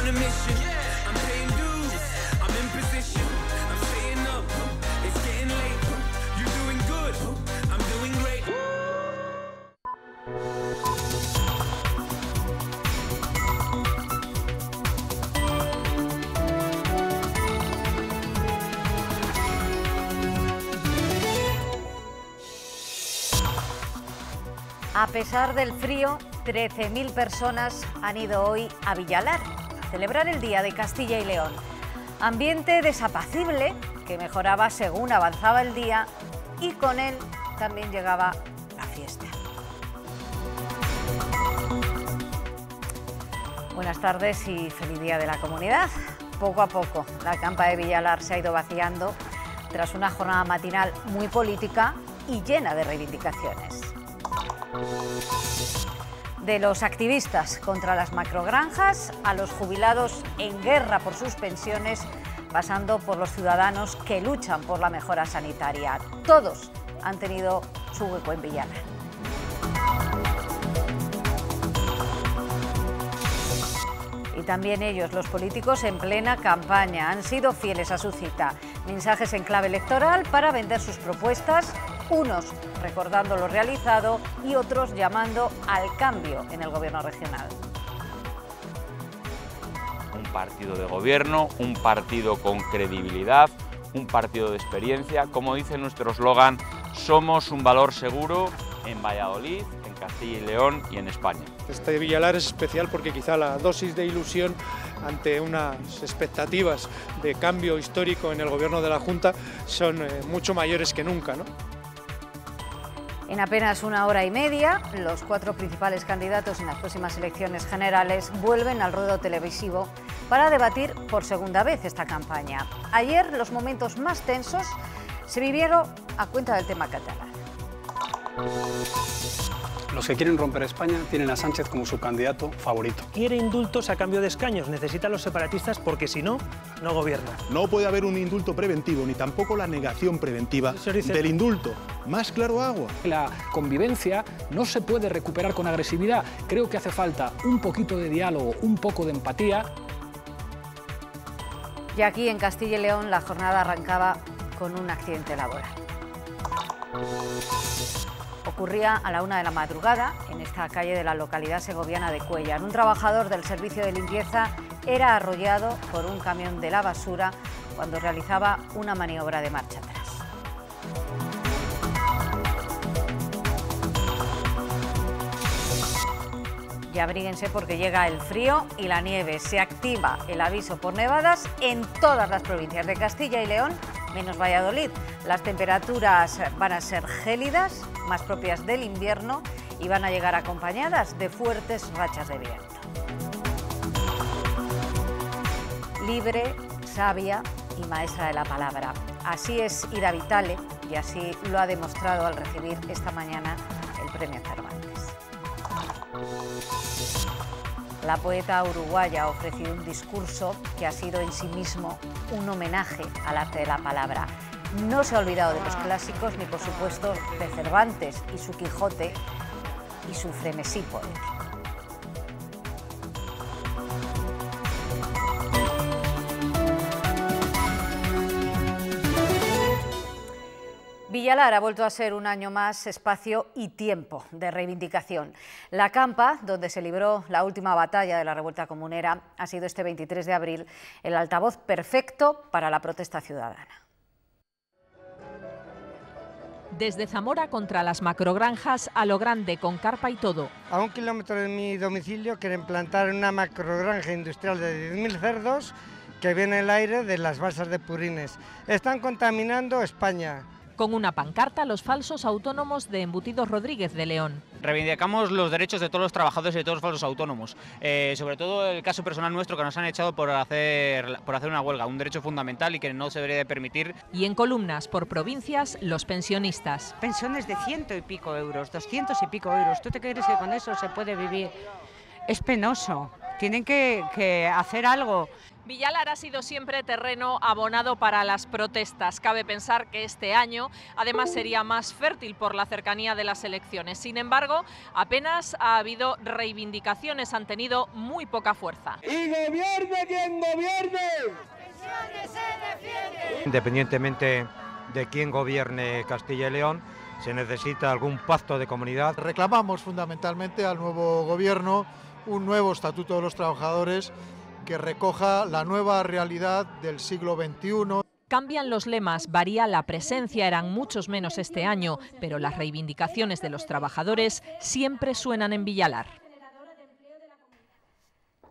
on a mission. I'm paying dues. I'm in position. I'm staying up. It's getting late. You're doing good. I'm doing great. A pesar del frío, 13.000 personas han ido hoy a Villalar celebrar el Día de Castilla y León. Ambiente desapacible que mejoraba según avanzaba el día y con él también llegaba la fiesta. Buenas tardes y feliz Día de la Comunidad. Poco a poco la campa de Villalar se ha ido vaciando tras una jornada matinal muy política y llena de reivindicaciones de los activistas contra las macrogranjas a los jubilados en guerra por sus pensiones, pasando por los ciudadanos que luchan por la mejora sanitaria. Todos han tenido su hueco en Villalar. Y también ellos, los políticos en plena campaña, han sido fieles a su cita. Mensajes en clave electoral para vender sus propuestas, unos recordando lo realizado y otros llamando al cambio en el gobierno regional. Un partido de gobierno, un partido con credibilidad, un partido de experiencia. Como dice nuestro eslogan, somos un valor seguro en Valladolid, en Castilla y León y en España. Este Villalar es especial porque quizá la dosis de ilusión ante unas expectativas de cambio histórico en el gobierno de la Junta son eh, mucho mayores que nunca. ¿no? En apenas una hora y media, los cuatro principales candidatos en las próximas elecciones generales vuelven al ruedo televisivo para debatir por segunda vez esta campaña. Ayer los momentos más tensos se vivieron a cuenta del tema catalán. Los que quieren romper España tienen a Sánchez como su candidato favorito. Quiere indultos a cambio de escaños, necesita a los separatistas porque si no, no gobierna. No puede haber un indulto preventivo ni tampoco la negación preventiva dice- del indulto. Más claro agua. La convivencia no se puede recuperar con agresividad. Creo que hace falta un poquito de diálogo, un poco de empatía. Y aquí en Castilla y León la jornada arrancaba con un accidente laboral. Ocurría a la una de la madrugada en esta calle de la localidad segoviana de Cuellar. Un trabajador del servicio de limpieza era arrollado por un camión de la basura cuando realizaba una maniobra de marcha atrás. Y abríguense porque llega el frío y la nieve. Se activa el aviso por nevadas en todas las provincias de Castilla y León, menos Valladolid. Las temperaturas van a ser gélidas, más propias del invierno, y van a llegar acompañadas de fuertes rachas de viento. Libre, sabia y maestra de la palabra. Así es Ida Vitale y así lo ha demostrado al recibir esta mañana el premio Cervantes. La poeta uruguaya ha ofrecido un discurso que ha sido en sí mismo un homenaje al arte de la palabra. No se ha olvidado de los clásicos ni, por supuesto, de Cervantes y su Quijote y su frenesí. Villalar ha vuelto a ser un año más espacio y tiempo de reivindicación. La campa, donde se libró la última batalla de la revuelta comunera, ha sido este 23 de abril el altavoz perfecto para la protesta ciudadana. Desde Zamora contra las macrogranjas a lo grande con carpa y todo. A un kilómetro de mi domicilio quieren plantar una macrogranja industrial de 10.000 cerdos que viene el aire de las balsas de Purines. Están contaminando España. Con una pancarta los falsos autónomos de Embutidos Rodríguez de León. Reivindicamos los derechos de todos los trabajadores y de todos los falsos autónomos. Eh, sobre todo el caso personal nuestro que nos han echado por hacer, por hacer una huelga, un derecho fundamental y que no se debería de permitir. Y en columnas por provincias, los pensionistas. Pensiones de ciento y pico euros, doscientos y pico euros. ¿Tú te crees que con eso se puede vivir? Es penoso. Tienen que, que hacer algo. Villalar ha sido siempre terreno abonado para las protestas. Cabe pensar que este año además sería más fértil por la cercanía de las elecciones. Sin embargo, apenas ha habido reivindicaciones, han tenido muy poca fuerza. ¡Y gobierne quien gobierne! Independientemente de quién gobierne Castilla y León, se necesita algún pacto de comunidad. Reclamamos fundamentalmente al nuevo gobierno un nuevo estatuto de los trabajadores que recoja la nueva realidad del siglo XXI. Cambian los lemas, varía la presencia, eran muchos menos este año, pero las reivindicaciones de los trabajadores siempre suenan en Villalar.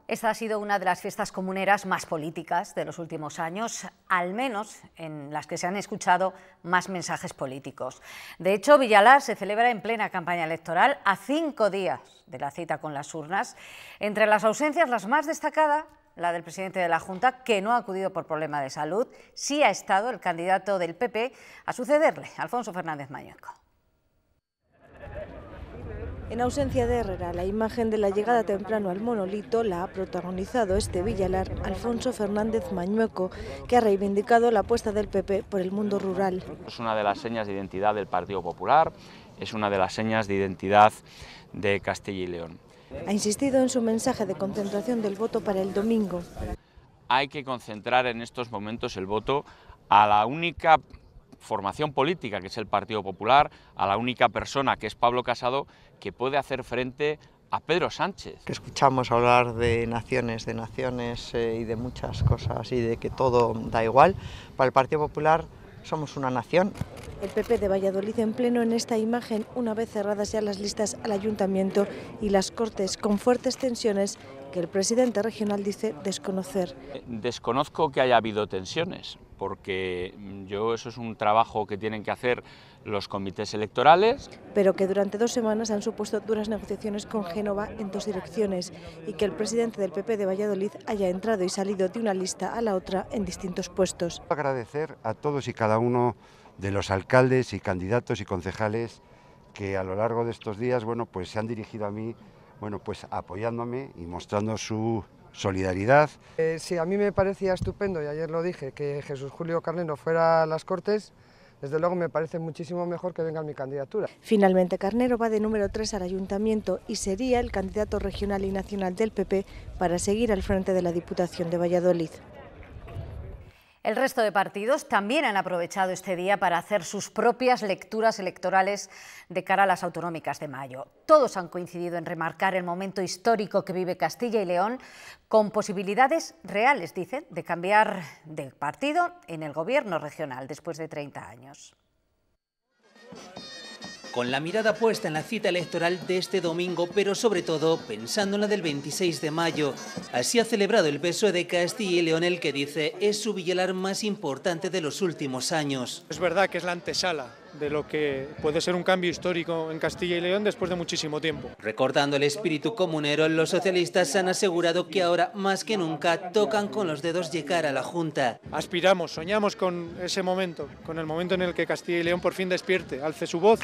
Esta ha sido una de las fiestas comuneras más políticas de los últimos años, al menos en las que se han escuchado más mensajes políticos. De hecho, Villalar se celebra en plena campaña electoral a cinco días de la cita con las urnas. Entre las ausencias, las más destacadas, la del presidente de la Junta, que no ha acudido por problema de salud, sí ha estado el candidato del PP a sucederle, Alfonso Fernández Mañueco. En ausencia de Herrera, la imagen de la llegada temprano al monolito la ha protagonizado este Villalar, Alfonso Fernández Mañueco, que ha reivindicado la apuesta del PP por el mundo rural. Es una de las señas de identidad del Partido Popular, es una de las señas de identidad de Castilla y León. Ha insistido en su mensaje de concentración del voto para el domingo. Hay que concentrar en estos momentos el voto a la única formación política, que es el Partido Popular, a la única persona, que es Pablo Casado, que puede hacer frente a Pedro Sánchez. Que escuchamos hablar de naciones, de naciones eh, y de muchas cosas y de que todo da igual. Para el Partido Popular somos una nación. El PP de Valladolid en pleno en esta imagen, una vez cerradas ya las listas al ayuntamiento y las cortes con fuertes tensiones que el presidente regional dice desconocer. Desconozco que haya habido tensiones, porque yo eso es un trabajo que tienen que hacer los comités electorales. Pero que durante dos semanas han supuesto duras negociaciones con Génova en dos direcciones y que el presidente del PP de Valladolid haya entrado y salido de una lista a la otra en distintos puestos. Agradecer a todos y cada uno de los alcaldes y candidatos y concejales que a lo largo de estos días bueno, pues se han dirigido a mí bueno, pues apoyándome y mostrando su solidaridad. Eh, sí, a mí me parecía estupendo, y ayer lo dije, que Jesús Julio Carnero fuera a las Cortes, desde luego me parece muchísimo mejor que venga mi candidatura. Finalmente, Carnero va de número 3 al ayuntamiento y sería el candidato regional y nacional del PP para seguir al frente de la Diputación de Valladolid. El resto de partidos también han aprovechado este día para hacer sus propias lecturas electorales de cara a las autonómicas de mayo. Todos han coincidido en remarcar el momento histórico que vive Castilla y León, con posibilidades reales, dicen, de cambiar de partido en el gobierno regional después de 30 años con la mirada puesta en la cita electoral de este domingo, pero sobre todo pensando en la del 26 de mayo. Así ha celebrado el PSOE de Castilla y León el que dice es su villalar más importante de los últimos años. Es verdad que es la antesala de lo que puede ser un cambio histórico en Castilla y León después de muchísimo tiempo. Recordando el espíritu comunero, los socialistas han asegurado que ahora más que nunca tocan con los dedos llegar a la Junta. Aspiramos, soñamos con ese momento, con el momento en el que Castilla y León por fin despierte, alce su voz.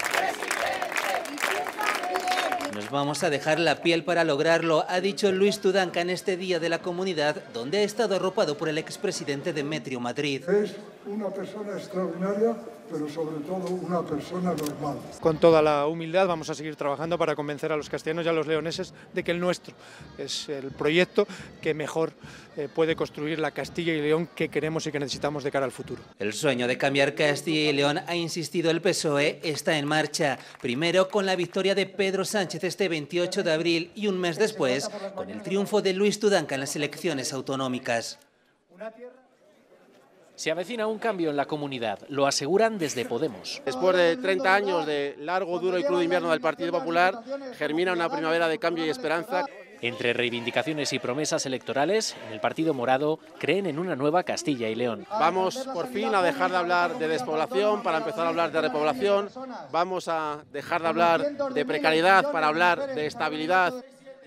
Nos vamos a dejar la piel para lograrlo, ha dicho Luis Tudanca en este Día de la Comunidad, donde ha estado arropado por el expresidente Demetrio Madrid. Es una persona extraordinaria pero sobre todo una persona normal. Con toda la humildad vamos a seguir trabajando para convencer a los castellanos y a los leoneses de que el nuestro es el proyecto que mejor eh, puede construir la Castilla y León que queremos y que necesitamos de cara al futuro. El sueño de cambiar Castilla y León, ha insistido el PSOE, está en marcha. Primero con la victoria de Pedro Sánchez este 28 de abril y un mes después con el triunfo de Luis Tudanca en las elecciones autonómicas. Se avecina un cambio en la comunidad, lo aseguran desde Podemos. Después de 30 años de largo, duro y crudo invierno del Partido Popular, germina una primavera de cambio y esperanza. Entre reivindicaciones y promesas electorales, en el Partido Morado creen en una nueva Castilla y León. Vamos por fin a dejar de hablar de despoblación para empezar a hablar de repoblación. Vamos a dejar de hablar de precariedad para hablar de estabilidad.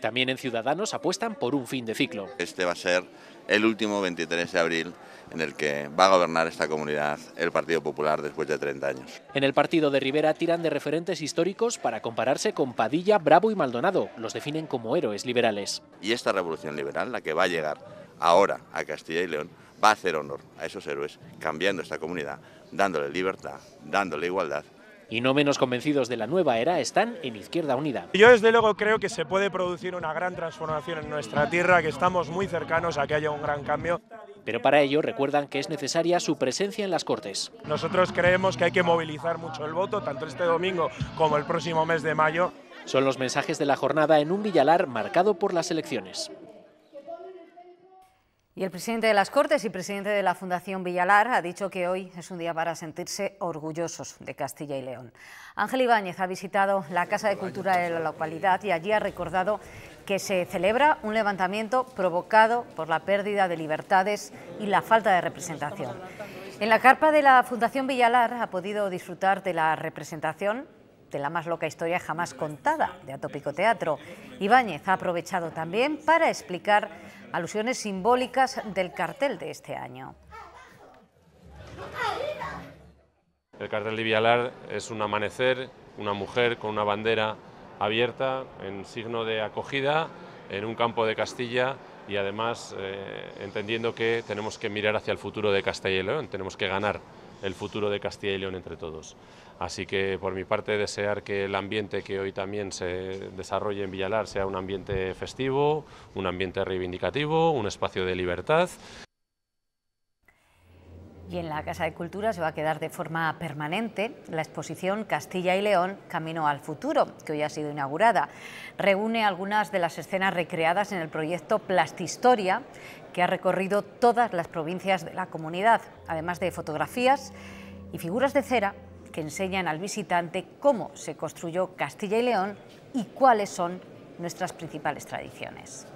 También en Ciudadanos apuestan por un fin de ciclo. Este va a ser el último 23 de abril en el que va a gobernar esta comunidad el Partido Popular después de 30 años. En el partido de Rivera tiran de referentes históricos para compararse con Padilla, Bravo y Maldonado. Los definen como héroes liberales. Y esta revolución liberal, la que va a llegar ahora a Castilla y León, va a hacer honor a esos héroes, cambiando esta comunidad, dándole libertad, dándole igualdad y no menos convencidos de la nueva era están en Izquierda Unida. Yo desde luego creo que se puede producir una gran transformación en nuestra tierra, que estamos muy cercanos a que haya un gran cambio. Pero para ello recuerdan que es necesaria su presencia en las Cortes. Nosotros creemos que hay que movilizar mucho el voto, tanto este domingo como el próximo mes de mayo. Son los mensajes de la jornada en un Villalar marcado por las elecciones. Y el presidente de las Cortes y presidente de la Fundación Villalar ha dicho que hoy es un día para sentirse orgullosos de Castilla y León. Ángel Ibáñez ha visitado la Casa de Cultura de la localidad y allí ha recordado que se celebra un levantamiento provocado por la pérdida de libertades y la falta de representación. En la carpa de la Fundación Villalar ha podido disfrutar de la representación de la más loca historia jamás contada de Atópico Teatro. Ibáñez ha aprovechado también para explicar alusiones simbólicas del cartel de este año. El cartel de Villalar es un amanecer, una mujer con una bandera abierta en signo de acogida en un campo de Castilla y además eh, entendiendo que tenemos que mirar hacia el futuro de Castilla y León, tenemos que ganar el futuro de Castilla y León entre todos. Así que por mi parte desear que el ambiente que hoy también se desarrolle en Villalar sea un ambiente festivo, un ambiente reivindicativo, un espacio de libertad. Y en la Casa de Cultura se va a quedar de forma permanente la exposición Castilla y León, Camino al Futuro, que hoy ha sido inaugurada. Reúne algunas de las escenas recreadas en el proyecto Plastistoria, que ha recorrido todas las provincias de la comunidad, además de fotografías y figuras de cera que enseñan al visitante cómo se construyó Castilla y León y cuáles son nuestras principales tradiciones.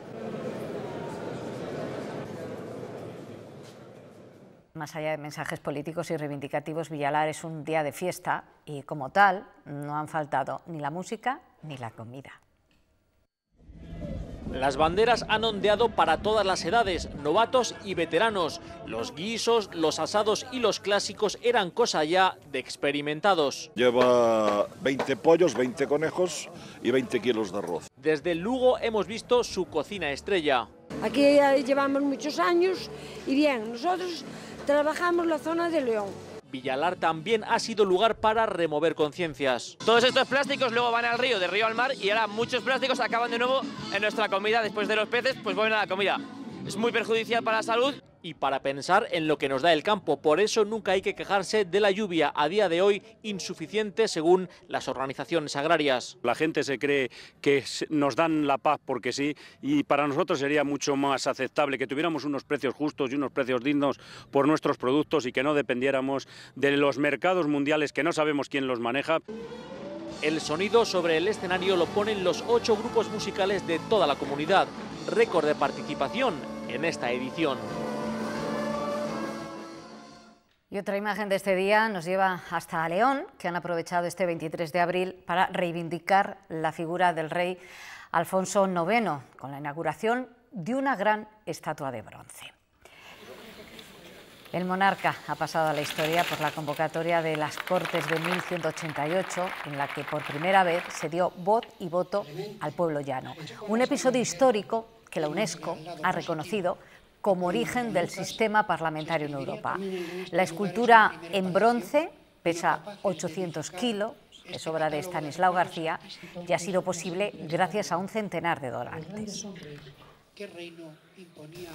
Más allá de mensajes políticos y reivindicativos, Villalar es un día de fiesta y como tal no han faltado ni la música ni la comida. Las banderas han ondeado para todas las edades, novatos y veteranos. Los guisos, los asados y los clásicos eran cosa ya de experimentados. Lleva 20 pollos, 20 conejos y 20 kilos de arroz. Desde el Lugo hemos visto su cocina estrella. Aquí llevamos muchos años y bien, nosotros trabajamos la zona de León. Villalar también ha sido lugar para remover conciencias. Todos estos plásticos luego van al río, de río al mar, y ahora muchos plásticos acaban de nuevo en nuestra comida. Después de los peces, pues vuelven a la comida. Es muy perjudicial para la salud y para pensar en lo que nos da el campo. Por eso nunca hay que quejarse de la lluvia, a día de hoy insuficiente según las organizaciones agrarias. La gente se cree que nos dan la paz porque sí y para nosotros sería mucho más aceptable que tuviéramos unos precios justos y unos precios dignos por nuestros productos y que no dependiéramos de los mercados mundiales que no sabemos quién los maneja. El sonido sobre el escenario lo ponen los ocho grupos musicales de toda la comunidad. Récord de participación en esta edición. Y otra imagen de este día nos lleva hasta León, que han aprovechado este 23 de abril para reivindicar la figura del rey Alfonso IX, con la inauguración de una gran estatua de bronce. El monarca ha pasado a la historia por la convocatoria de las Cortes de 1188, en la que por primera vez se dio voz y voto al pueblo llano. Un episodio histórico que la UNESCO ha reconocido como origen del sistema parlamentario en Europa. La escultura en bronce pesa 800 kilos, es obra de Stanislao García y ha sido posible gracias a un centenar de donantes. Que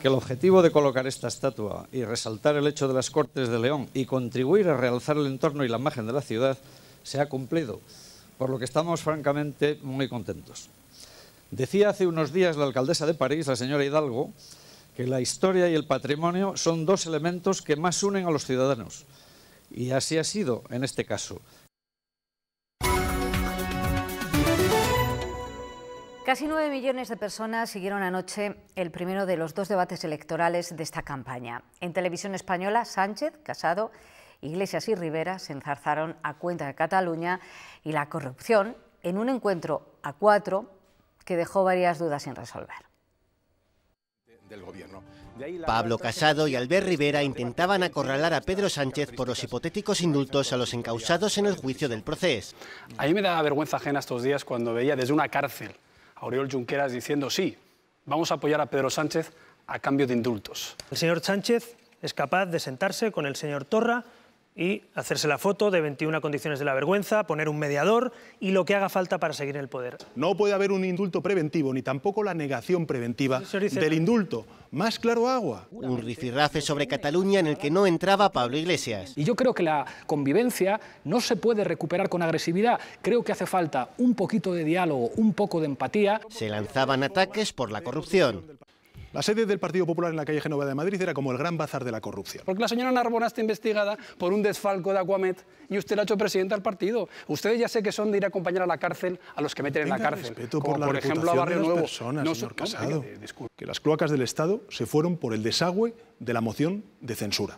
el objetivo de colocar esta estatua y resaltar el hecho de las Cortes de León y contribuir a realzar el entorno y la imagen de la ciudad se ha cumplido, por lo que estamos francamente muy contentos. Decía hace unos días la alcaldesa de París, la señora Hidalgo, que la historia y el patrimonio son dos elementos que más unen a los ciudadanos. Y así ha sido en este caso. Casi nueve millones de personas siguieron anoche el primero de los dos debates electorales de esta campaña. En televisión española, Sánchez, Casado, Iglesias y Rivera se enzarzaron a cuenta de Cataluña y la corrupción en un encuentro a cuatro que dejó varias dudas sin resolver del gobierno. Pablo Casado y Albert Rivera intentaban acorralar a Pedro Sánchez por los hipotéticos indultos a los encausados en el juicio del proceso. A mí me da vergüenza ajena estos días cuando veía desde una cárcel a Oriol Junqueras diciendo sí, vamos a apoyar a Pedro Sánchez a cambio de indultos. El señor Sánchez es capaz de sentarse con el señor Torra y hacerse la foto de 21 condiciones de la vergüenza, poner un mediador y lo que haga falta para seguir en el poder. No puede haber un indulto preventivo ni tampoco la negación preventiva del indulto. Más claro agua. Un rifirrafe sobre Cataluña en el que no entraba Pablo Iglesias. Y yo creo que la convivencia no se puede recuperar con agresividad. Creo que hace falta un poquito de diálogo, un poco de empatía. Se lanzaban ataques por la corrupción. La sede del Partido Popular en la calle Genova de Madrid era como el gran bazar de la corrupción. Porque la señora Narbona está investigada por un desfalco de Aquamet y usted la ha hecho presidenta del partido. Ustedes ya sé que son de ir a acompañar a la cárcel a los que meten en la cárcel. Respeto por, la por ejemplo a Barrio Nuevo. Personas, no, señor Casado. que las cloacas del Estado se fueron por el desagüe de la moción de censura.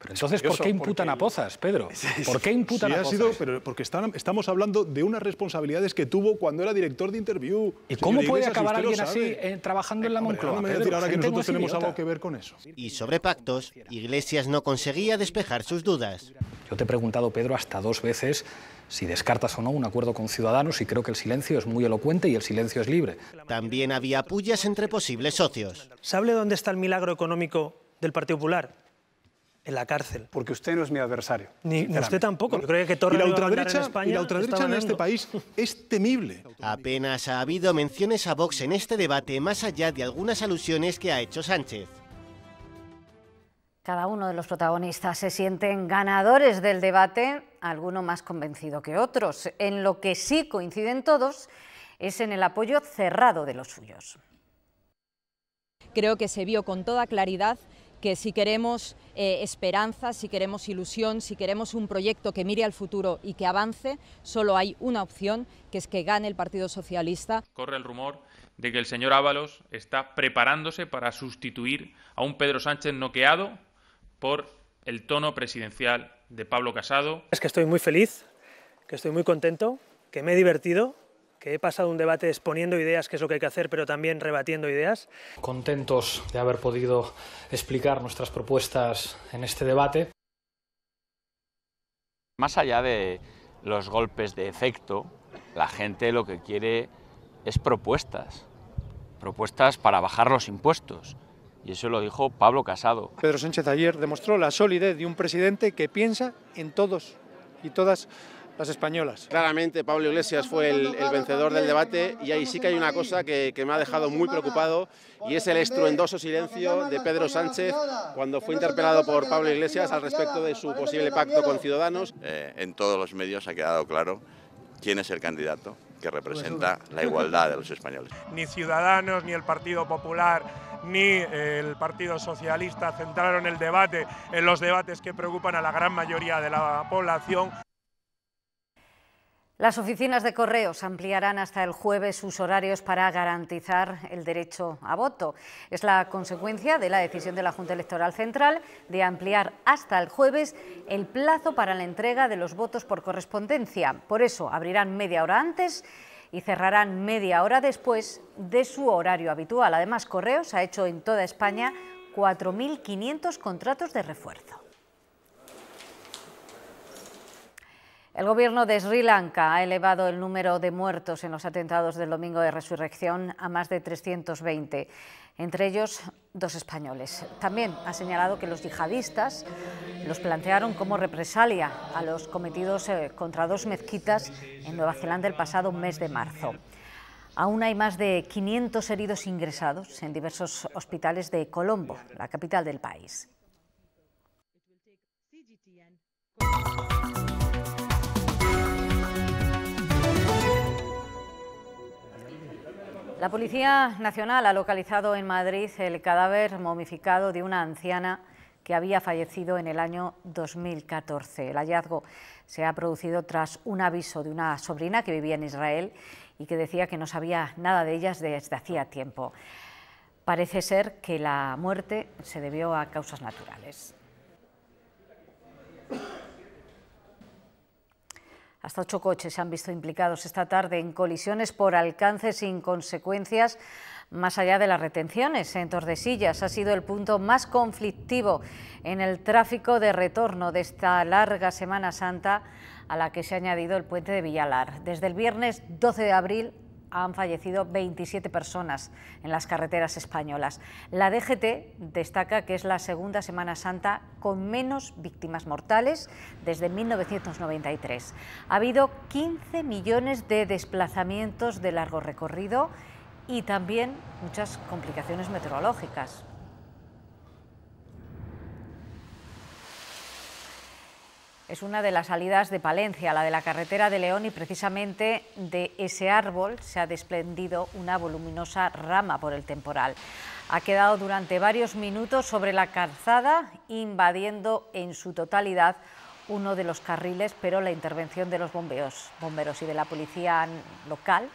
Pero entonces, ¿por qué imputan a Pozas, Pedro? ¿Por qué imputan a Pozas? Ha sido, pero porque estamos hablando de unas responsabilidades que tuvo cuando era director de Interview. ¿Y cómo puede acabar alguien así eh, trabajando en la Moncloa? no me decir ahora que nosotros tenemos algo que ver con eso. Y sobre pactos, Iglesias no conseguía despejar sus dudas. Yo te he preguntado, Pedro, hasta dos veces si descartas o no un acuerdo con Ciudadanos y creo que el silencio es muy elocuente y el silencio es libre. También había pullas entre posibles socios. ¿Sabe dónde está el milagro económico del Partido Popular? En la cárcel. Porque usted no es mi adversario. Ni usted tampoco. Yo creo que Torre y la ultraderecha, en, España y la ultraderecha en este país es temible. Apenas ha habido menciones a Vox en este debate, más allá de algunas alusiones que ha hecho Sánchez. Cada uno de los protagonistas se sienten ganadores del debate, alguno más convencido que otros. En lo que sí coinciden todos es en el apoyo cerrado de los suyos. Creo que se vio con toda claridad que si queremos eh, esperanza, si queremos ilusión, si queremos un proyecto que mire al futuro y que avance, solo hay una opción, que es que gane el Partido Socialista. Corre el rumor de que el señor Ábalos está preparándose para sustituir a un Pedro Sánchez noqueado por el tono presidencial de Pablo Casado. Es que estoy muy feliz, que estoy muy contento, que me he divertido que he pasado un debate exponiendo ideas, que es lo que hay que hacer, pero también rebatiendo ideas. Contentos de haber podido explicar nuestras propuestas en este debate. Más allá de los golpes de efecto, la gente lo que quiere es propuestas, propuestas para bajar los impuestos. Y eso lo dijo Pablo Casado. Pedro Sánchez ayer demostró la solidez de un presidente que piensa en todos y todas las españolas. Claramente Pablo Iglesias fue el, vencedor del debate y ahí sí que hay una cosa que, me ha dejado muy preocupado y es el estruendoso silencio de Pedro Sánchez cuando fue interpelado por Pablo Iglesias al respecto de su posible pacto con Ciudadanos. Eh, en todos los medios ha quedado claro quién es el candidato que representa la igualdad de los españoles. Ni Ciudadanos, ni el Partido Popular, ni el Partido Socialista centraron el debate en los debates que preocupan a la gran mayoría de la población. Las oficinas de correos ampliarán hasta el jueves sus horarios para garantizar el derecho a voto. Es la consecuencia de la decisión de la Junta Electoral Central de ampliar hasta el jueves el plazo para la entrega de los votos por correspondencia. Por eso abrirán media hora antes y cerrarán media hora después de su horario habitual. Además, Correos ha hecho en toda España 4.500 contratos de refuerzo. El gobierno de Sri Lanka ha elevado el número de muertos en los atentados del domingo de resurrección a más de 320, entre ellos dos españoles. También ha señalado que los yihadistas los plantearon como represalia a los cometidos eh, contra dos mezquitas en Nueva Zelanda el pasado mes de marzo. Aún hay más de 500 heridos ingresados en diversos hospitales de Colombo, la capital del país. La Policía Nacional ha localizado en Madrid el cadáver momificado de una anciana que había fallecido en el año 2014. El hallazgo se ha producido tras un aviso de una sobrina que vivía en Israel y que decía que no sabía nada de ellas desde hacía tiempo. Parece ser que la muerte se debió a causas naturales. Hasta ocho coches se han visto implicados esta tarde en colisiones por alcance sin consecuencias más allá de las retenciones. En Tordesillas ha sido el punto más conflictivo en el tráfico de retorno de esta larga Semana Santa a la que se ha añadido el puente de Villalar. Desde el viernes 12 de abril han fallecido 27 personas en las carreteras españolas. La DGT destaca que es la segunda Semana Santa con menos víctimas mortales desde 1993. Ha habido 15 millones de desplazamientos de largo recorrido y también muchas complicaciones meteorológicas. Es una de las salidas de Palencia, la de la carretera de León, y precisamente de ese árbol se ha desprendido una voluminosa rama por el temporal. Ha quedado durante varios minutos sobre la calzada, invadiendo en su totalidad uno de los carriles, pero la intervención de los bomberos, bomberos y de la policía local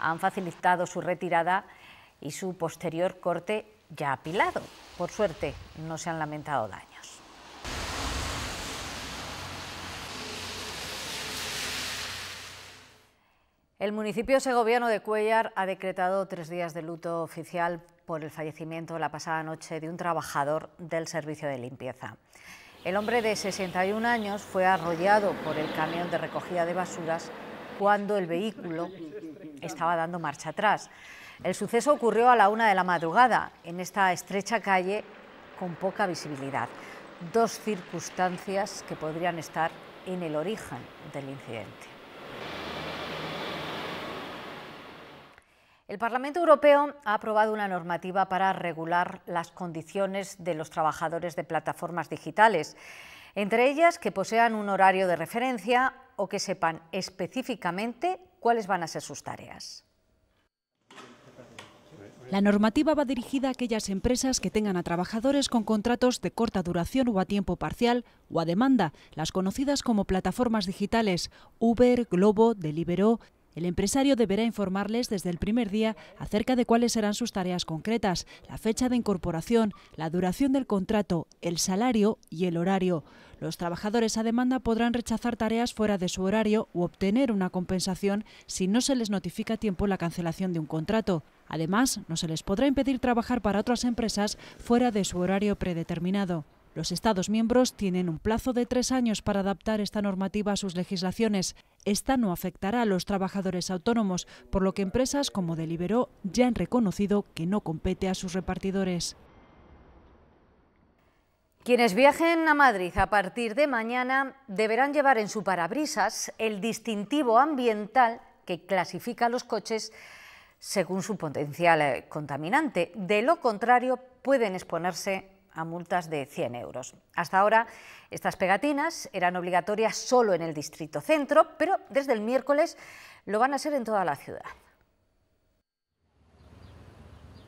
han facilitado su retirada y su posterior corte ya apilado. Por suerte, no se han lamentado daños. El municipio segoviano de Cuellar ha decretado tres días de luto oficial por el fallecimiento la pasada noche de un trabajador del servicio de limpieza. El hombre de 61 años fue arrollado por el camión de recogida de basuras cuando el vehículo estaba dando marcha atrás. El suceso ocurrió a la una de la madrugada en esta estrecha calle con poca visibilidad. Dos circunstancias que podrían estar en el origen del incidente. El Parlamento Europeo ha aprobado una normativa para regular las condiciones de los trabajadores de plataformas digitales, entre ellas que posean un horario de referencia o que sepan específicamente cuáles van a ser sus tareas. La normativa va dirigida a aquellas empresas que tengan a trabajadores con contratos de corta duración o a tiempo parcial o a demanda, las conocidas como plataformas digitales Uber, Globo, Deliveroo, el empresario deberá informarles desde el primer día acerca de cuáles serán sus tareas concretas, la fecha de incorporación, la duración del contrato, el salario y el horario. Los trabajadores a demanda podrán rechazar tareas fuera de su horario u obtener una compensación si no se les notifica a tiempo la cancelación de un contrato. Además, no se les podrá impedir trabajar para otras empresas fuera de su horario predeterminado. Los Estados miembros tienen un plazo de tres años para adaptar esta normativa a sus legislaciones. Esta no afectará a los trabajadores autónomos, por lo que empresas como Deliveroo ya han reconocido que no compete a sus repartidores. Quienes viajen a Madrid a partir de mañana deberán llevar en su parabrisas el distintivo ambiental que clasifica a los coches según su potencial eh, contaminante. De lo contrario, pueden exponerse a multas de 100 euros. Hasta ahora, estas pegatinas eran obligatorias solo en el distrito centro, pero desde el miércoles lo van a ser en toda la ciudad.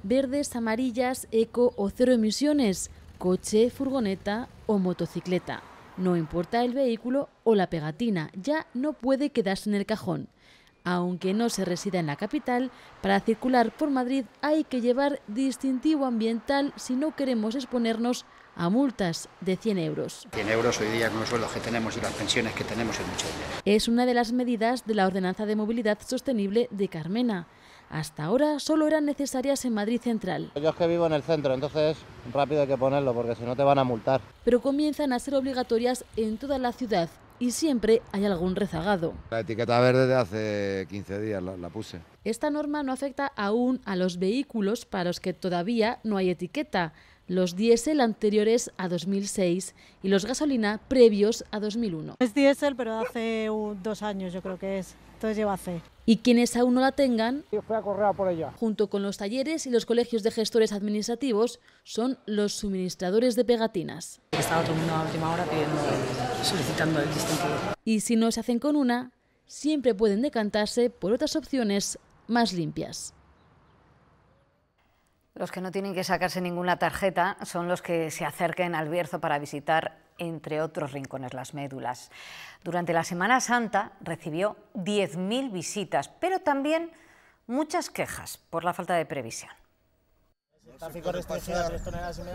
Verdes, amarillas, eco o cero emisiones, coche, furgoneta o motocicleta. No importa el vehículo o la pegatina, ya no puede quedarse en el cajón. Aunque no se resida en la capital, para circular por Madrid hay que llevar distintivo ambiental si no queremos exponernos a multas de 100 euros. 100 euros hoy día con los sueldos que tenemos y las pensiones que tenemos es mucho dinero. Es una de las medidas de la Ordenanza de Movilidad Sostenible de Carmena. Hasta ahora solo eran necesarias en Madrid Central. Yo es que vivo en el centro, entonces rápido hay que ponerlo porque si no te van a multar. Pero comienzan a ser obligatorias en toda la ciudad y siempre hay algún rezagado. La etiqueta verde de hace 15 días la, puse. Esta norma no afecta aún a los vehículos para los que todavía no hay etiqueta, los diésel anteriores a 2006 y los gasolina previos a 2001. Es diésel, pero hace dos años yo creo que es, entonces lleva C. Y quienes aún no la tengan, a por ella. junto con los talleres y los colegios de gestores administrativos, son los suministradores de pegatinas. Estaba todo el mundo a última hora pidiendo, solicitando el distintivo. Y si no se hacen con una, siempre pueden decantarse por otras opciones más limpias. Los que no tienen que sacarse ninguna tarjeta son los que se acerquen al Bierzo para visitar, entre otros rincones, las médulas. Durante la Semana Santa recibió 10.000 visitas, pero también muchas quejas por la falta de previsión.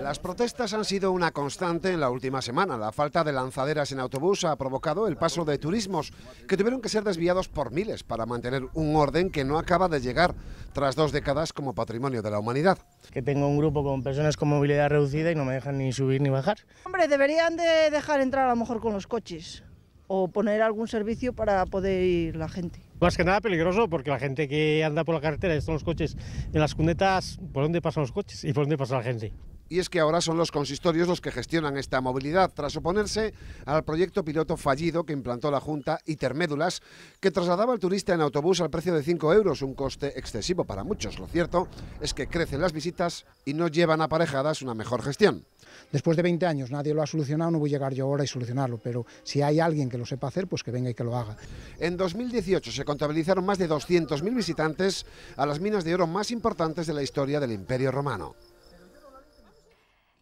Las protestas han sido una constante en la última semana. La falta de lanzaderas en autobús ha provocado el paso de turismos que tuvieron que ser desviados por miles para mantener un orden que no acaba de llegar tras dos décadas como patrimonio de la humanidad. Que tengo un grupo con personas con movilidad reducida y no me dejan ni subir ni bajar. Hombre, deberían de dejar entrar a lo mejor con los coches o poner algún servicio para poder ir la gente. Más que nada peligroso porque la gente que anda por la carretera, están los coches en las cunetas, ¿por dónde pasan los coches y por dónde pasa la gente? Y es que ahora son los consistorios los que gestionan esta movilidad, tras oponerse al proyecto piloto fallido que implantó la Junta Intermédulas, que trasladaba al turista en autobús al precio de 5 euros, un coste excesivo para muchos. Lo cierto es que crecen las visitas y no llevan aparejadas una mejor gestión. Después de 20 años nadie lo ha solucionado, no voy a llegar yo ahora y solucionarlo, pero si hay alguien que lo sepa hacer, pues que venga y que lo haga. En 2018 se contabilizaron más de 200.000 visitantes a las minas de oro más importantes de la historia del Imperio Romano.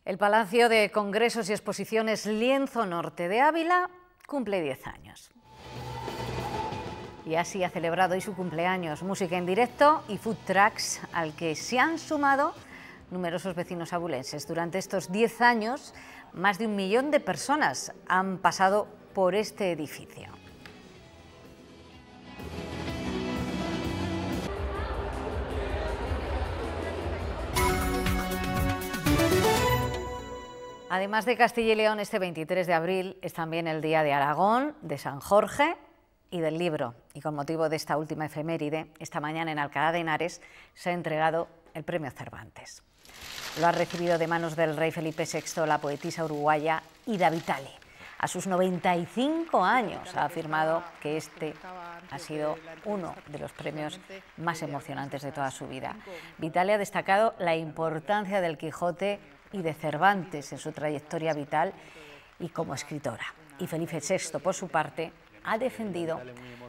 El Palacio de Congresos y Exposiciones Lienzo Norte de Ávila cumple 10 años. Y así ha celebrado hoy su cumpleaños, música en directo y food trucks al que se han sumado numerosos vecinos abulenses. Durante estos 10 años, más de un millón de personas han pasado por este edificio. Además de Castilla y León, este 23 de abril es también el Día de Aragón, de San Jorge y del libro. Y con motivo de esta última efeméride, esta mañana en Alcalá de Henares se ha entregado el Premio Cervantes. Lo ha recibido de manos del rey Felipe VI la poetisa uruguaya Ida Vitale. A sus 95 años ha afirmado que este ha sido uno de los premios más emocionantes de toda su vida. Vitale ha destacado la importancia del Quijote y de Cervantes en su trayectoria vital y como escritora. Y Felipe VI, por su parte, ha defendido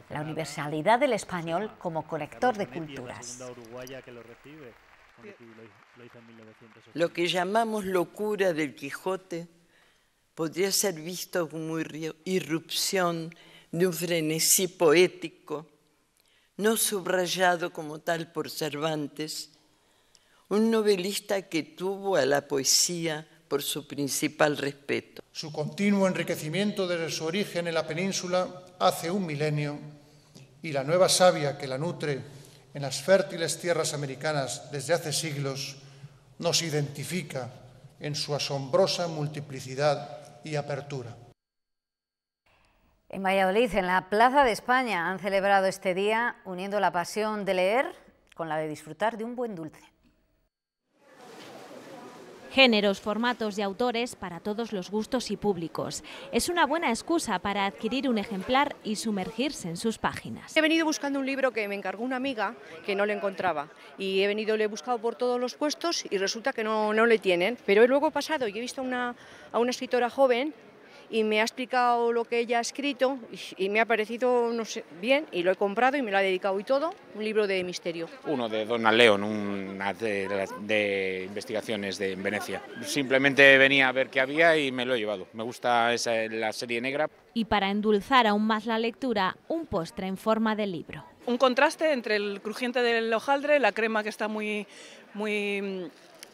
la universalidad del español como conector de culturas. Lo que llamamos locura del Quijote podría ser visto como irrupción de un frenesí poético, no subrayado como tal por Cervantes, un novelista que tuvo a la poesía por su principal respeto. Su continuo enriquecimiento desde su origen en la península hace un milenio y la nueva savia que la nutre en las fértiles tierras americanas desde hace siglos nos identifica en su asombrosa multiplicidad y apertura. En Valladolid, en la Plaza de España, han celebrado este día uniendo la pasión de leer con la de disfrutar de un buen dulce. Géneros, formatos y autores para todos los gustos y públicos. Es una buena excusa para adquirir un ejemplar y sumergirse en sus páginas. He venido buscando un libro que me encargó una amiga que no le encontraba y he venido, le he buscado por todos los puestos y resulta que no, no le tienen. Pero he luego pasado y he visto una, a una escritora joven y me ha explicado lo que ella ha escrito y, me ha parecido no sé, bien y lo he comprado y me lo ha dedicado y todo, un libro de misterio. Uno de Donna León, una de, de, investigaciones de Venecia. Simplemente venía a ver qué había y me lo he llevado. Me gusta esa, la serie negra. Y para endulzar aún más la lectura, un postre en forma de libro. Un contraste entre el crujiente del hojaldre, la crema que está muy, muy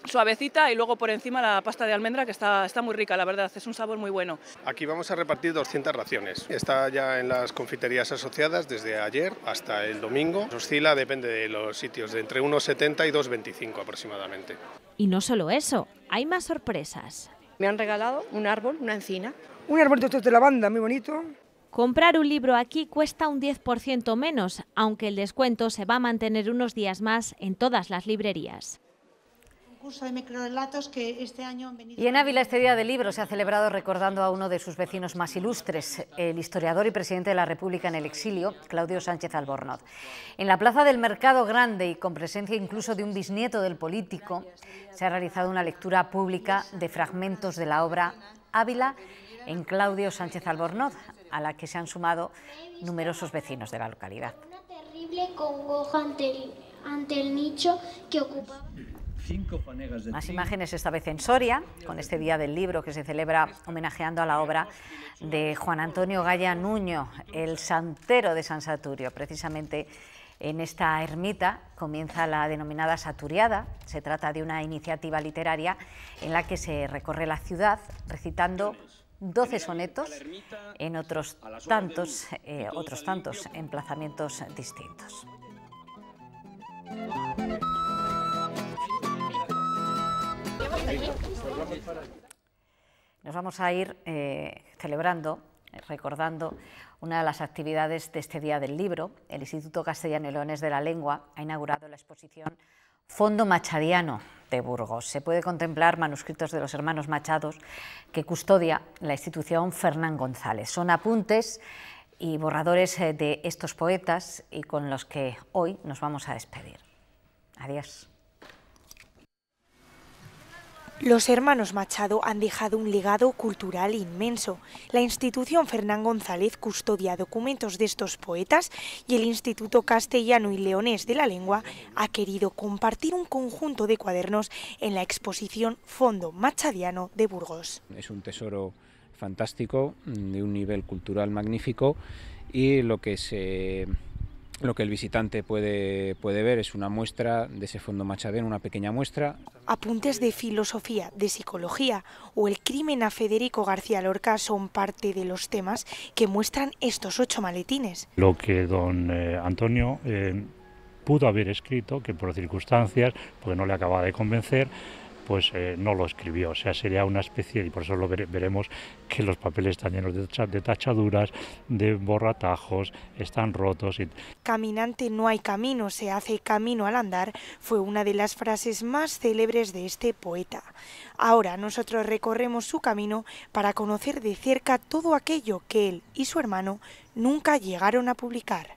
suavecita y luego por encima la pasta de almendra que está, está muy rica, la verdad, es un sabor muy bueno. Aquí vamos a repartir 200 raciones. Está ya en las confiterías asociadas desde ayer hasta el domingo. Oscila, depende de los sitios, de entre 1,70 y 2,25 aproximadamente. Y no solo eso, hay más sorpresas. Me han regalado un árbol, una encina. Un árbol de lavanda muy bonito. Comprar un libro aquí cuesta un 10% menos, aunque el descuento se va a mantener unos días más en todas las librerías de que este año Y en Ávila este Día del Libro se ha celebrado recordando a uno de sus vecinos más ilustres, el historiador y presidente de la República en el exilio, Claudio Sánchez Albornoz. En la plaza del Mercado Grande y con presencia incluso de un bisnieto del político, se ha realizado una lectura pública de fragmentos de la obra Ávila en Claudio Sánchez Albornoz, a la que se han sumado numerosos vecinos de la localidad. Una terrible congoja ante ante el nicho que ocupaba. Más imágenes esta vez en Soria, con este Día del Libro que se celebra homenajeando a la obra de Juan Antonio Gaya Nuño, el santero de San Saturio. Precisamente en esta ermita comienza la denominada Saturiada. Se trata de una iniciativa literaria en la que se recorre la ciudad recitando 12 sonetos en otros tantos, eh, otros tantos emplazamientos distintos. Nos vamos a ir eh, celebrando recordando una de las actividades de este Día del Libro. El Instituto Castellano y Leones de la Lengua ha inaugurado la exposición Fondo Machadiano de Burgos. Se puede contemplar manuscritos de los hermanos Machados que custodia la institución Fernán González. Son apuntes y borradores eh, de estos poetas y con los que hoy nos vamos a despedir. Adiós. Los hermanos Machado han dejado un legado cultural inmenso. La institución Fernán González custodia documentos de estos poetas y el Instituto Castellano y Leonés de la Lengua ha querido compartir un conjunto de cuadernos en la exposición Fondo Machadiano de Burgos. Es un tesoro fantástico, de un nivel cultural magnífico y lo que se lo que el visitante puede, puede ver es una muestra de ese fondo machadeno, una pequeña muestra. Apuntes de filosofía, de psicología o el crimen a Federico García Lorca son parte de los temas que muestran estos ocho maletines. Lo que don eh, Antonio eh, pudo haber escrito, que por circunstancias, porque no le acababa de convencer, pues eh, no lo escribió. O sea, sería una especie, y por eso lo veremos, que los papeles están llenos de, de, tachaduras, de borratajos, están rotos. Y... Caminante no hay camino, se hace camino al andar, fue una de las frases más célebres de este poeta. Ahora nosotros recorremos su camino para conocer de cerca todo aquello que él y su hermano nunca llegaron a publicar.